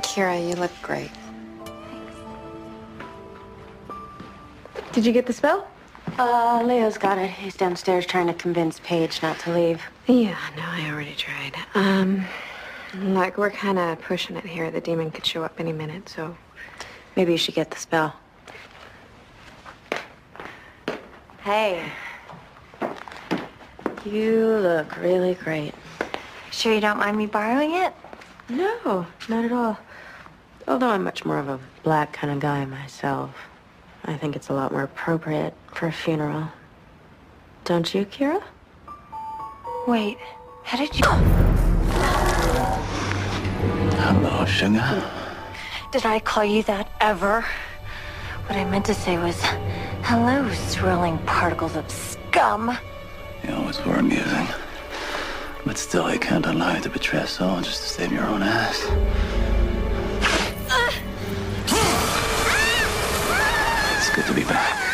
Kyra, you look great. Did you get the spell? Uh, Leo's got it. He's downstairs trying to convince Paige not to leave. Yeah, no, I already tried. Um, like, we're kind of pushing it here. The demon could show up any minute, so Maybe you should get the spell. Hey. You look really great. Sure you don't mind me borrowing it? No, not at all. Although I'm much more of a black kind of guy myself. I think it's a lot more appropriate for a funeral. Don't you, Kyra? Wait, how did you... Hello, sugar. Did I call you that ever? What I meant to say was, hello, swirling particles of scum. You always were amusing. But still, I can't allow you to betray us all just to save your own ass. It's good to be back.